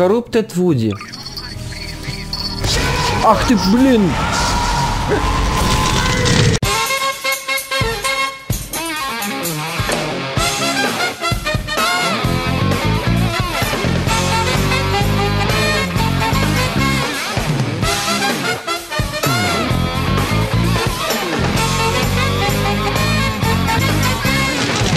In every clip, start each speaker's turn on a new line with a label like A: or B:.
A: Corrupted Вуди. Ах ты, блин!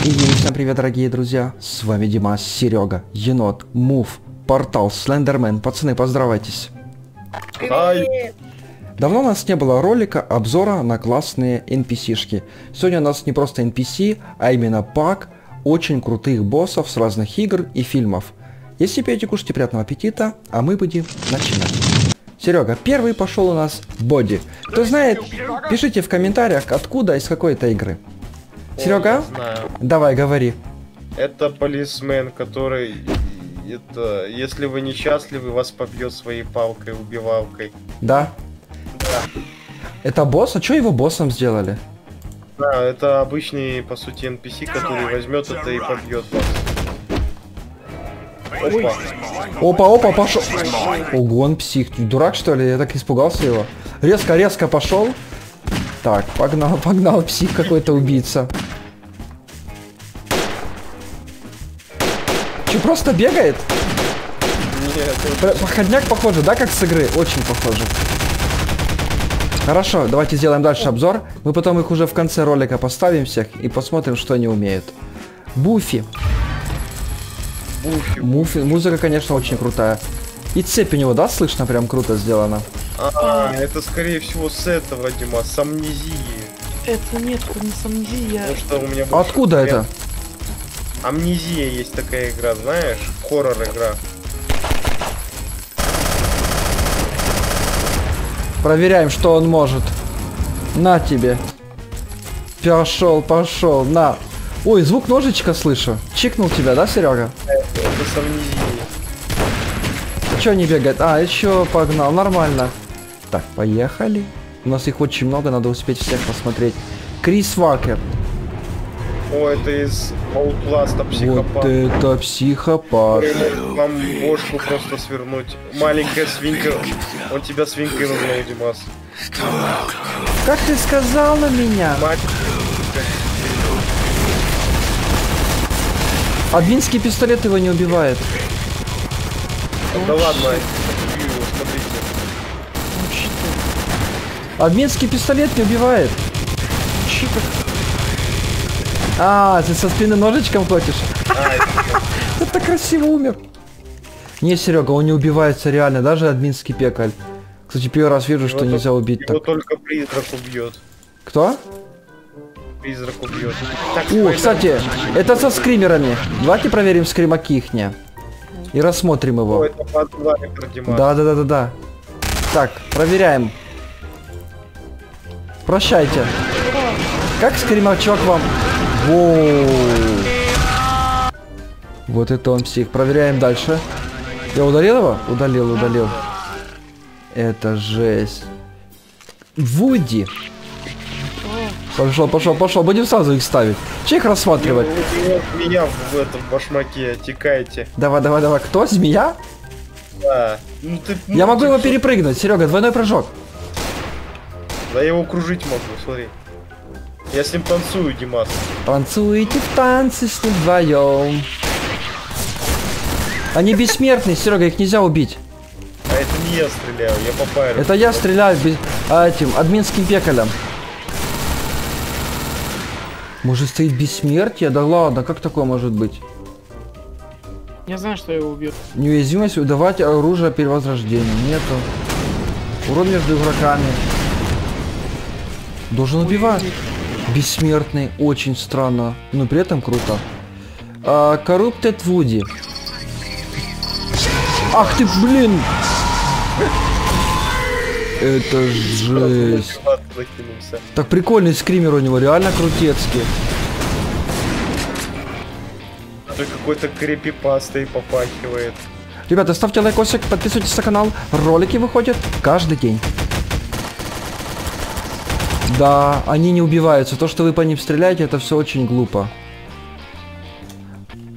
A: И всем привет, дорогие друзья! С вами Димас, Серега, Енот, Мув, Портал, Слендермен. Пацаны, поздравайтесь.
B: Ай,
A: Давно у нас не было ролика обзора на классные NPC-шки. Сегодня у нас не просто NPC, а именно пак очень крутых боссов с разных игр и фильмов. Если пьете, кушайте приятного аппетита, а мы будем начинать. Серега, первый пошел у нас Боди. Кто знает, пишите в комментариях, откуда, из какой то игры. Серега, давай, говори.
B: Это полисмен, который... Это, если вы несчастливы, вас побьет своей палкой, убивалкой.
A: Да.
B: Да.
A: Это босс? А что его боссом сделали?
B: Да, это обычный, по сути, NPC, который возьмет это и побьет вас. Опа.
A: Опа, опа, пошел. Ого, он псих. Ты дурак, что ли? Я так испугался его. Резко, резко пошел. Так, погнал, погнал, псих какой-то убийца. Просто бегает?
B: Нет,
A: Походняк похоже, да, как с игры? Очень похоже. Хорошо, давайте сделаем дальше обзор. Мы потом их уже в конце ролика поставим всех и посмотрим, что они умеют. Буфи.
B: буфи.
A: Муфи, музыка, конечно, очень крутая. И цепь у него, да, слышно, прям круто сделана.
B: А, это скорее всего с этого, Дима, с амнезии.
C: Это нет, это не самнезия.
B: Потому что у меня...
A: А откуда это?
B: Амнезия есть такая игра, знаешь? Хоррор игра.
A: Проверяем, что он может. На тебе. Пошел, пошел, на. Ой, звук ножичка слышу. Чикнул тебя, да, Серега?
B: Это с амнезией.
A: Че не бегает? А, еще погнал, нормально. Так, поехали. У нас их очень много, надо успеть всех посмотреть. Крис Вакер.
B: О, это из Outlast
A: Вот
B: психопат.
A: это психопат.
B: вам бошку просто свернуть. Маленькая свинка. Он тебя свинкой назвал, Димас.
A: Как ты сказал на меня?
B: Мать.
A: Админский пистолет его не убивает.
B: Да ладно. Смотрите.
A: Админский пистолет не убивает. А, ты со спины ножичком Ты так красиво умер. Не, Серега, он не убивается реально, даже админский пекаль. Кстати, первый раз вижу, что
B: его
A: нельзя убить
B: Его
A: так.
B: только призрак убьет.
A: Кто?
B: Призрак убьет. Так,
A: О, кстати, это со скримерами. Давайте проверим скримаки ихне. И рассмотрим
B: О,
A: его.
B: это.
A: Да, да, да, да, да. Так, проверяем. Прощайте. Как скримачок вам? Воу. Вот это он псих. Проверяем дальше. Я удалил его? Удалил, удалил. Это жесть. Вуди. Пошел, пошел, пошел. Будем сразу их ставить. Че их рассматривать?
B: Вот, вот меня в этом башмаке, текайте.
A: Давай, давай, давай. Кто? Змея?
B: Да. Ну ты... ну,
A: Я могу
B: ты
A: его
B: что?
A: перепрыгнуть. Серега, двойной прыжок.
B: Да я его кружить могу, смотри. Я с ним танцую, Димас.
A: Танцуйте в танцы с ним вдвоем. Они бессмертные, Серега, их нельзя убить.
B: А это не я стреляю, я по пайру.
A: Это я стреляю без- а, этим админским пекалем. Может стоит бессмертие? Да ладно, как такое может быть?
C: Я знаю, что его убьет.
A: Неуязвимость выдавать оружие перевозрождения. Нету. Урон между игроками. Должен убивать. Бессмертный. Очень странно. Но при этом круто. А, Corrupted Вуди. Ах ты, блин! Это жесть. Так прикольный скример у него, реально крутецкий.
B: Ты какой-то крепипастой попахивает.
A: Ребята, ставьте лайкосик, подписывайтесь на канал. Ролики выходят каждый день. Да, они не убиваются. То, что вы по ним стреляете, это все очень глупо.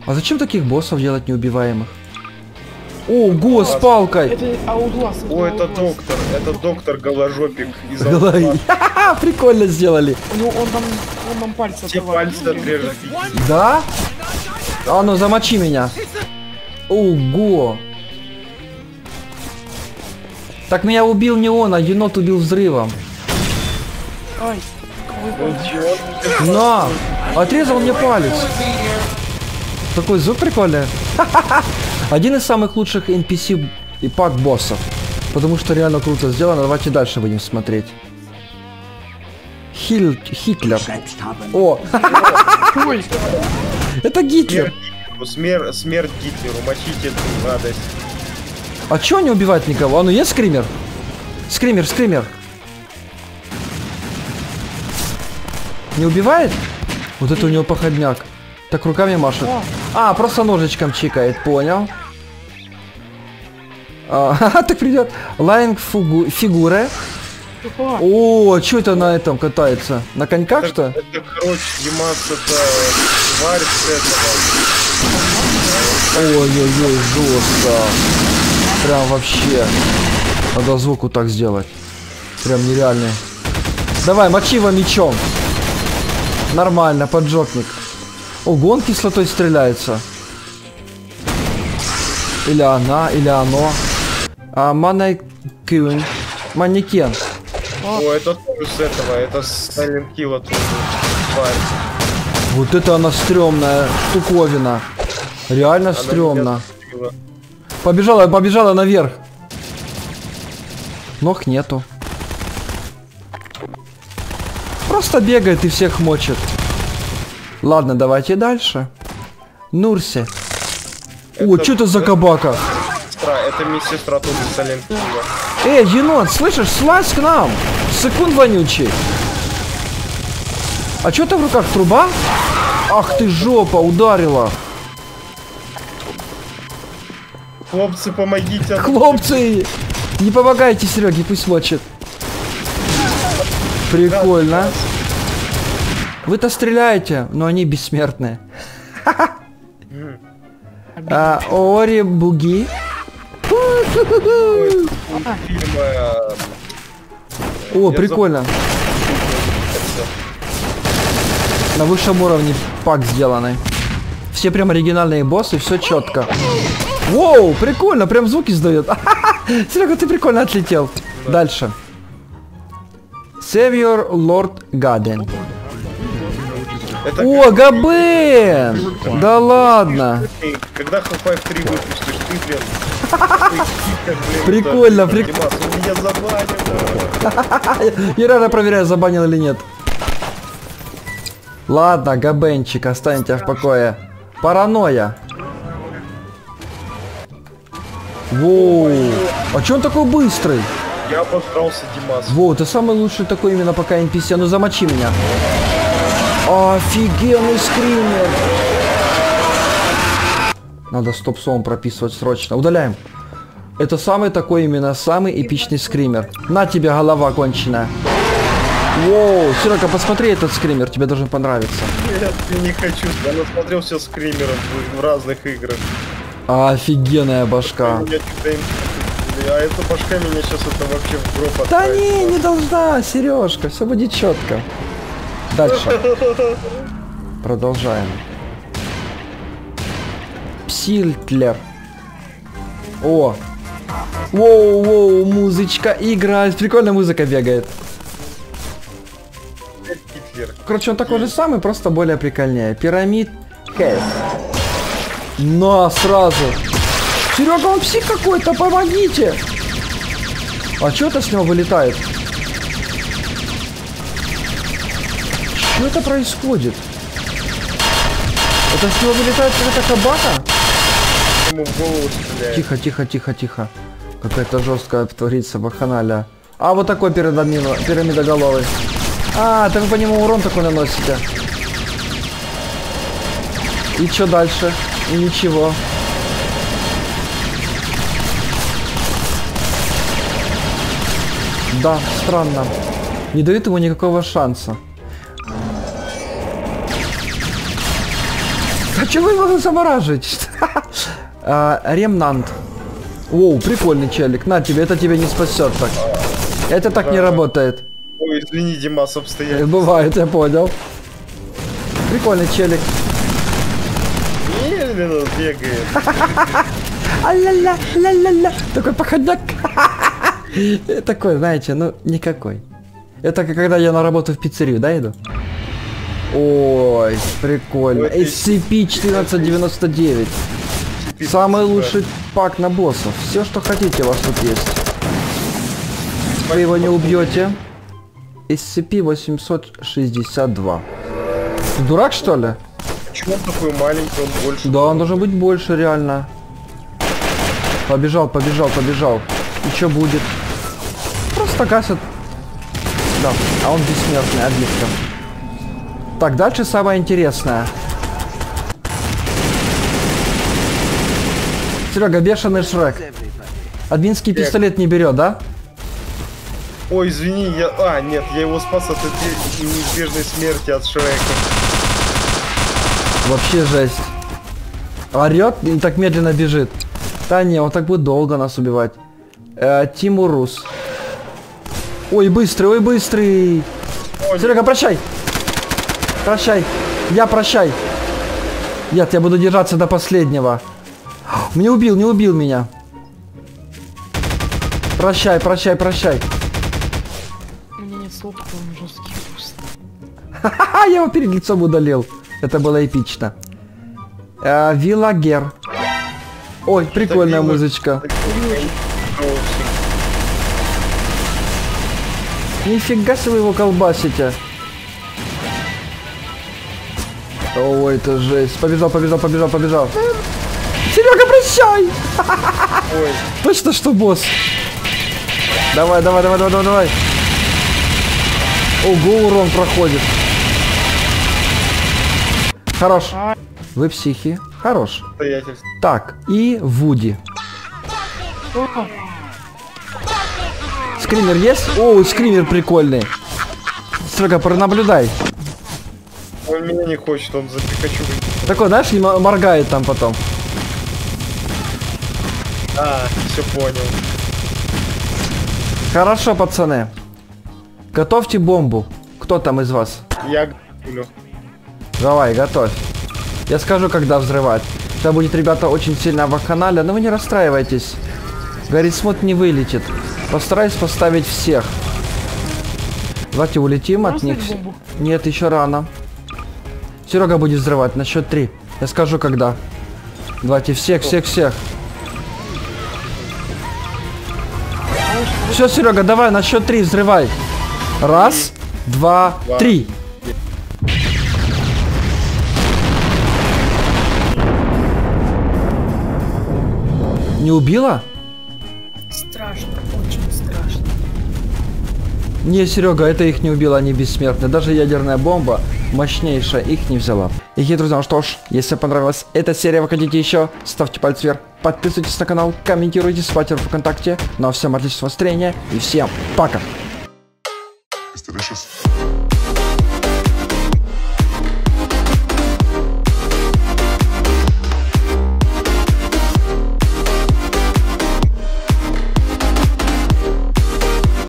A: А зачем таких боссов делать неубиваемых? Ого, с палкой.
C: Это аутлас.
B: О, это доктор, это доктор Голожопик из. Outlast.
A: Ха-ха, Прикольно сделали.
C: Ну он там, он нам пальцы
B: Все пальцы отрежет.
A: Да? А ну замочи меня. Ого. Так меня убил не он, а енот убил взрывом.
B: Чего?
A: На! Отрезал мне палец. Такой звук прикольный. Один из самых лучших NPC и пак боссов. Потому что реально круто сделано. Давайте дальше будем смотреть. Хил... Хитлер. О,
C: ой,
A: это Гитлер.
B: Смерть смерть Гитлеру, мочите эту гадость.
A: А чё не убивает никого? А ну есть скример? Скример, скример. Не убивает? Вот это у него походняк. Так руками машет. А, просто ножичком чикает, понял. А, так придет. Лайнг
C: тупо.
A: О, что это на этом катается? На коньках что?
B: Это, короче, Димас, это тварь этого.
A: Ой-ой-ой, жестко. Прям вообще. Надо звуку так сделать. Прям нереальный. Давай, мочи его мечом. Нормально, поджогник. Ого, он кислотой стреляется. Или она, или оно. А манекен. Манекен.
B: О, это тоже с этого, это с Silent Hill.
A: Вот это она стрёмная штуковина. Реально
B: Она
A: стрёмно. Побежала, побежала наверх. Ног нету. Просто бегает и всех мочит. Ладно, давайте дальше. Нурси. О,
B: Это-
A: что это за кабака?
B: Это медсестра Hill.
A: Эй, енот, слышишь, слазь к нам. Секунд вонючий. А что там в руках, труба? Ах ты жопа, ударила.
B: Хлопцы, помогите.
A: Хлопцы, не помогайте Сереге, пусть мочит. Прикольно. Вы-то стреляете, но они бессмертные. А, Ори Буги. О, прикольно. На высшем уровне пак сделанный. Все прям оригинальные боссы, все четко. Воу, прикольно, прям звуки издает. Серега, ты прикольно отлетел. Дальше. Savior Lord Гаден.
B: Это
A: О, Габен! Да ладно.
B: когда Half-Life 3 выпустишь, ты, блин.
A: Прикольно,
B: да,
A: прик-
B: Димас, он меня забанил.
A: Я реально проверяю, забанил или нет. Ладно, Габенчик, оставим тебя в покое. Паранойя. Воу. А че он такой быстрый?
B: Я обосрался, Димас.
A: Воу, ты самый лучший такой именно пока NPC. Ну замочи меня. Офигенный скример. Надо стоп-сон прописывать срочно. Удаляем. Это самый такой именно, самый эпичный скример. На тебе голова конченая. Воу, Серега, посмотри этот скример, тебе должен понравиться.
B: Нет, я не хочу. Я насмотрелся скримеров в, разных играх.
A: Офигенная башка.
B: Им- А эта башка меня сейчас это вообще в гроб
A: Да не, не должна, Сережка, все будет четко. Дальше. Продолжаем. Псильтлер. О. Воу, воу, музычка играет. Прикольная музыка бегает. Короче, он такой же самый, просто более прикольнее. Пирамид Кэт. На, сразу. Серега, он псих какой-то, помогите. А что это с него вылетает? Что это происходит? Это с него вылетает какая-то кабака?
B: Ему в голову стреляет.
A: Тихо, тихо, тихо, тихо. Какая-то жесткая творится баханаля. А вот такой пирамидо, пирамидоголовый. А, это вы по нему урон такой наносите. И что дальше? И ничего. Да, странно. Не дают ему никакого шанса. А что вы его замораживаете? А, Ремнант. Воу, прикольный челик. На тебе, это тебя не спасет так. Это так не работает.
B: Ой, извини, Димас,
A: Э,
B: обстоятельства.
A: Бывает, я понял. Прикольный челик.
B: Медленно бегает.
A: А-ля-ля, ля-ля-ля. Такой походняк. Такой, знаете, ну, никакой. Это как когда я на работу в пиццерию, да, иду? Ой, прикольно.
B: Ой, ты-
A: SCP-1499. Самый лучший пак на боссов. Все, что хотите, у вас тут есть. Вы его не убьете. SCP-862. Ты дурак, что ли?
B: Почему он такой маленький, он больше?
A: Да, он должен быть больше, реально. Побежал, побежал, побежал. И что будет? Просто гасят. Да, а он бессмертный, обидка. Так, дальше самое интересное. Серега, бешеный Шрек. Админский
B: Так.
A: пистолет не берет, да?
B: Ой, извини, я... А, нет, я его спас от этой неизбежной смерти от Шрека.
A: Вообще жесть. Орет и так медленно бежит. Да не, он так будет долго нас убивать. Э, Тимурус. Ой, быстрый, ой, быстрый.
B: Ой,
A: Серега, прощай. Прощай. Я прощай. Нет, я буду держаться до последнего. Не убил, не убил меня. Прощай, прощай, прощай.
C: У меня нет слов, какой он жесткий просто.
A: Ха-ха, я его перед лицом удалил. Это было эпично. Э, Вилагер. Ой, прикольная музычка. Нифига себе вы его колбасите. Ой, это жесть. Побежал, побежал, побежал, побежал. Серега, прощай!
B: Ой,
A: Точно, что босс? Давай, давай, давай, давай, давай, давай. Ого, урон проходит. Хорош. Вы психи. Хорош. Так, и Вуди. Скример есть? О, скример прикольный. Серега, пронаблюдай.
B: Он меня не хочет, он за Пикачу.
A: Такой, знаешь, моргает там потом.
B: А, все понял.
A: Хорошо, пацаны. Готовьте бомбу. Кто там из вас?
B: Я гулю.
A: Давай, готовь. Я скажу, когда взрывать. Сейчас будет, ребята, очень сильно в канале, но вы не расстраивайтесь. Горит смут не вылетит. Постараюсь поставить всех. Давайте улетим от
C: Бросать
A: них.
C: бомбу?
A: Нет, еще рано. Серега будет взрывать на счет три. Я скажу, когда. Давайте всех, всех, всех. Все, Серега, давай на счет три взрывай. Раз, два,
B: Два.
A: три. Не убила?
D: Страшно, очень страшно.
A: Не, Серега, это их не убило, они бессмертны. Даже ядерная бомба мощнейшая их не взяла. И, друзья, ну что ж, если понравилась эта серия, вы хотите еще, ставьте палец вверх, подписывайтесь на канал, комментируйте, спайте в ВКонтакте. Ну а всем отличного настроения и всем пока!